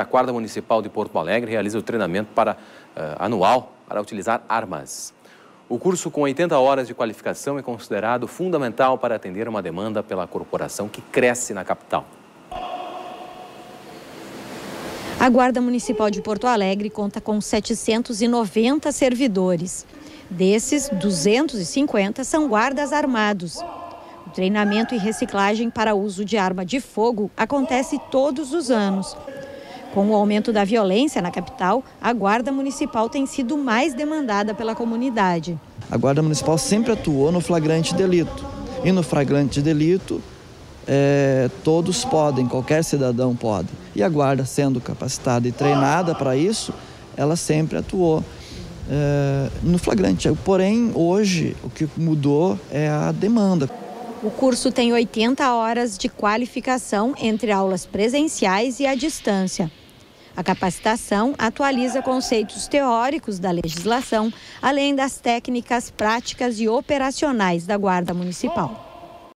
A Guarda Municipal de Porto Alegre realiza o treinamento para, uh, anual para utilizar armas. O curso com 80 horas de qualificação é considerado fundamental para atender uma demanda pela corporação que cresce na capital. A Guarda Municipal de Porto Alegre conta com 790 servidores. Desses, 250 são guardas armados. O treinamento e reciclagem para uso de arma de fogo acontece todos os anos. Com o aumento da violência na capital, a Guarda Municipal tem sido mais demandada pela comunidade. A Guarda Municipal sempre atuou no flagrante delito. E no flagrante delito, é, todos podem, qualquer cidadão pode. E a Guarda, sendo capacitada e treinada para isso, ela sempre atuou é, no flagrante. Porém, hoje, o que mudou é a demanda. O curso tem 80 horas de qualificação entre aulas presenciais e à distância. A capacitação atualiza conceitos teóricos da legislação, além das técnicas práticas e operacionais da Guarda Municipal.